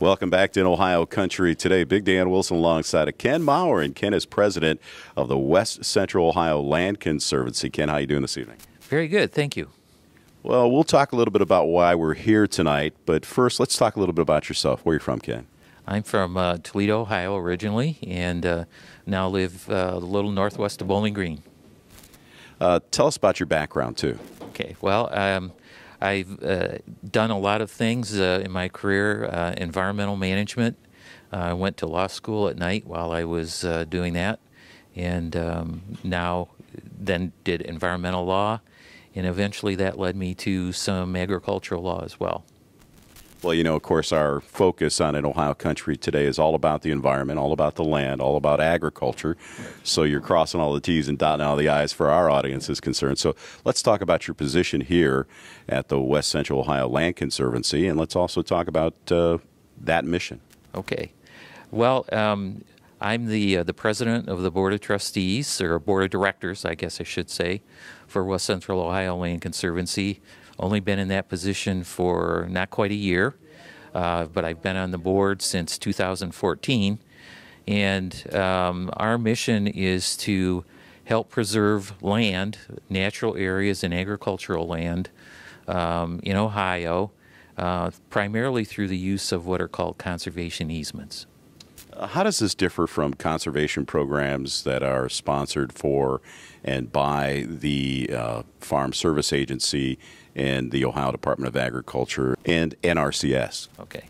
Welcome back to In Ohio Country today. Big Dan Wilson alongside of Ken Mauer, and Ken is president of the West Central Ohio Land Conservancy. Ken, how are you doing this evening? Very good, thank you. Well, we'll talk a little bit about why we're here tonight, but first, let's talk a little bit about yourself. Where are you from, Ken? I'm from uh, Toledo, Ohio, originally, and uh, now live uh, a little northwest of Bowling Green. Uh, tell us about your background too. Okay, well, um, I've uh, done a lot of things uh, in my career. Uh, environmental management. Uh, I went to law school at night while I was uh, doing that, and um, now then did environmental law, and eventually that led me to some agricultural law as well. Well, you know, of course, our focus on in Ohio Country today is all about the environment, all about the land, all about agriculture. So you're crossing all the T's and dotting all the I's for our audience is concerned. So let's talk about your position here at the West Central Ohio Land Conservancy, and let's also talk about uh, that mission. Okay. Well, um, I'm the uh, the president of the board of trustees or board of directors, I guess I should say, for West Central Ohio Land Conservancy. Only been in that position for not quite a year, uh, but I've been on the board since 2014. And um, our mission is to help preserve land, natural areas, and agricultural land um, in Ohio, uh, primarily through the use of what are called conservation easements. How does this differ from conservation programs that are sponsored for and by the uh, Farm Service Agency and the Ohio Department of Agriculture and NRCS? Okay.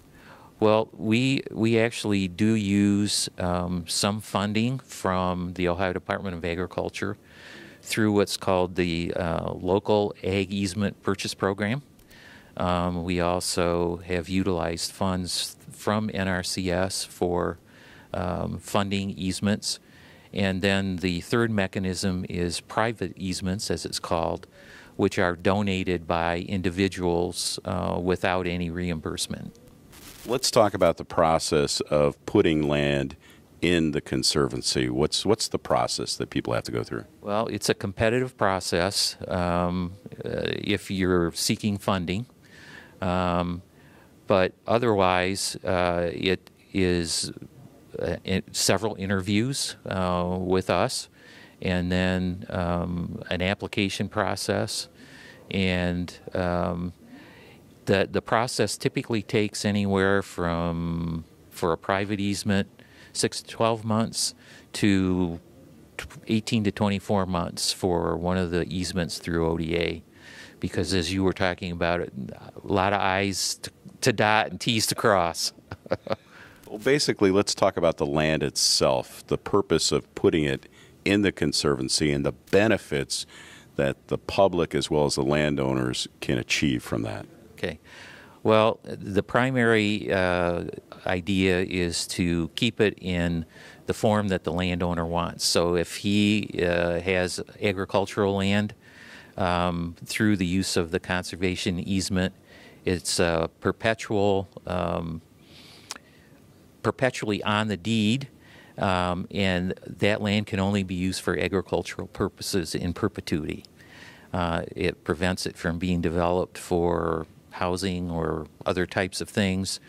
Well, we we actually do use um, some funding from the Ohio Department of Agriculture through what's called the uh, local ag easement purchase program. Um, we also have utilized funds from NRCS for um, funding easements. And then the third mechanism is private easements, as it's called, which are donated by individuals uh, without any reimbursement. Let's talk about the process of putting land in the conservancy. What's what's the process that people have to go through? Well, it's a competitive process. Um, uh, if you're seeking funding, um, but otherwise, uh, it is several interviews uh, with us, and then um, an application process, and um, the the process typically takes anywhere from for a private easement six to twelve months to 18 to 24 months for one of the easements through ODA because as you were talking about it, a lot of I's to, to dot and T's to cross. Basically, let's talk about the land itself, the purpose of putting it in the conservancy, and the benefits that the public as well as the landowners can achieve from that. Okay. Well, the primary uh, idea is to keep it in the form that the landowner wants. So if he uh, has agricultural land um, through the use of the conservation easement, it's a perpetual um, perpetually on the deed, um, and that land can only be used for agricultural purposes in perpetuity. Uh, it prevents it from being developed for housing or other types of things.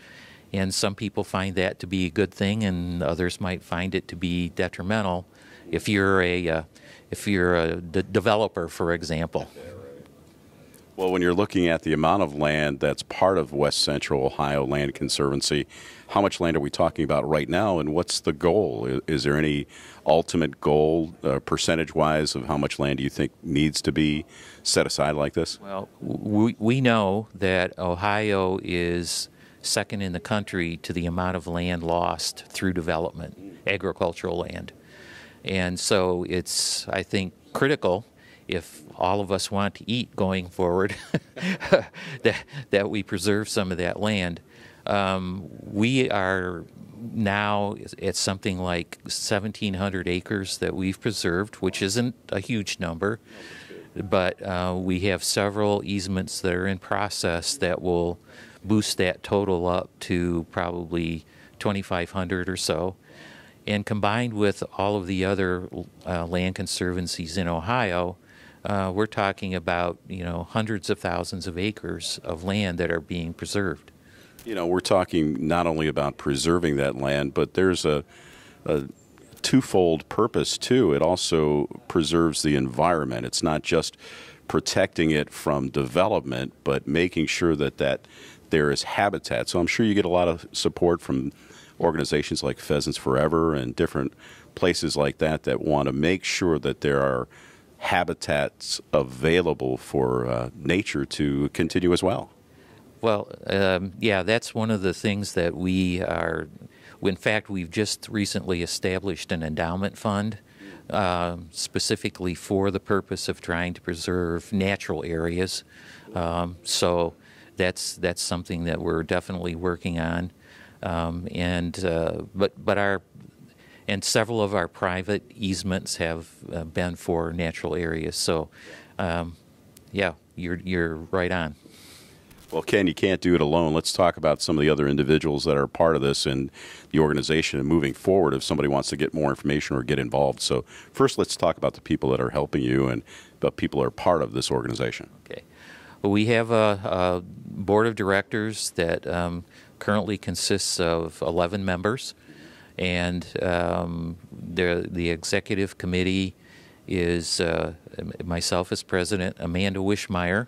And some people find that to be a good thing, and others might find it to be detrimental. If you're a uh, if you're a developer, for example, well, when you're looking at the amount of land that's part of West Central Ohio Land Conservancy, how much land are we talking about right now, and what's the goal? Is, there any ultimate goal, uh, percentage wise, of how much land do you think needs to be set aside like this? Well, we, we know that Ohio is second in the country to the amount of land lost through development, agricultural land. And so it's, I think, critical if all of us want to eat going forward, that, that we preserve some of that land. Um, we are now at something like 1,700 acres that we've preserved, which isn't a huge number, but uh, we have several easements that are in process that will boost that total up to probably 2,500 or so. And combined with all of the other uh, land conservancies in Ohio, uh, we're talking about you know hundreds of thousands of acres of land that are being preserved. You know, we're talking not only about preserving that land, but there's a, a twofold purpose too. It also preserves the environment. It's not just protecting it from development, but making sure that that there is habitat. So I'm sure you get a lot of support from organizations like Pheasants Forever and different places like that that want to make sure that there are habitats available for uh, nature to continue as well. Well, um, yeah, that's one of the things that we are. In fact, we've just recently established an endowment fund uh, specifically for the purpose of trying to preserve natural areas. Um, so that's that's something that we're definitely working on. Um, and uh, but but our and several of our private easements have uh, been for natural areas. So, um, yeah, you're you're right on. Well, Ken, you can't do it alone. Let's talk about some of the other individuals that are part of this and the organization and moving forward if somebody wants to get more information or get involved. So, first, let's talk about the people that are helping you and the people that are part of this organization. Okay. Well, we have a, a board of directors that um, currently consists of 11 members and um, the the executive committee is uh, myself as president, Amanda Wishmeyer,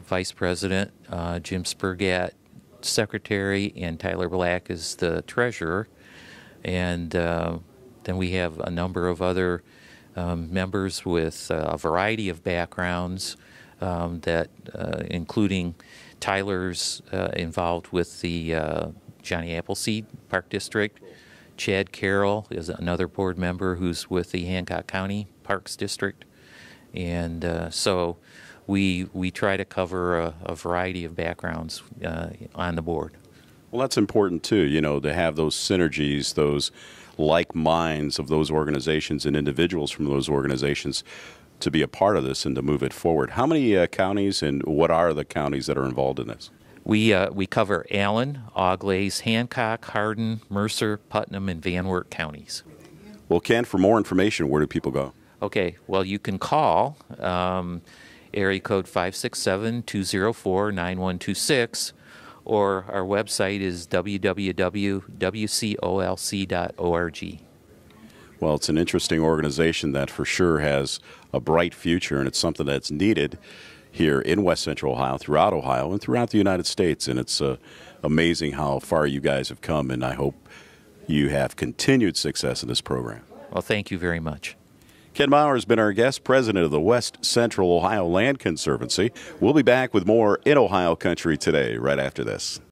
vice president, uh, Jim Spurgat, secretary, and Tyler Black is the treasurer, and uh, then we have a number of other um, members with uh, a variety of backgrounds um, that, uh, including Tyler's uh, involved with the Johnny Appleseed Park District. Chad Carroll is another board member who's with the Hancock County Parks District, and uh, so we we try to cover a, a variety of backgrounds uh, on the board. Well, that's important too. You know, to have those synergies, those like minds of those organizations and individuals from those organizations to be a part of this and to move it forward. How many uh, counties and what are the counties that are involved in this? We, uh, we cover Allen, Auglaize, Hancock, Hardin, Mercer, Putnam, and Van Wert counties. Well, Ken, for more information, where do people go? Okay, well, you can call um, area code 567 204 9126, or our website is www.wcolc.org. Well, it's an interesting organization that for sure has a bright future, and it's something that's needed here in West Central Ohio, throughout Ohio, and throughout the United States. And it's uh, amazing how far you guys have come, and I hope you have continued success in this program. Well, thank you very much. Ken Mauer has been our guest, president of the West Central Ohio Land Conservancy. We'll be back with more in Ohio Country today, right after this.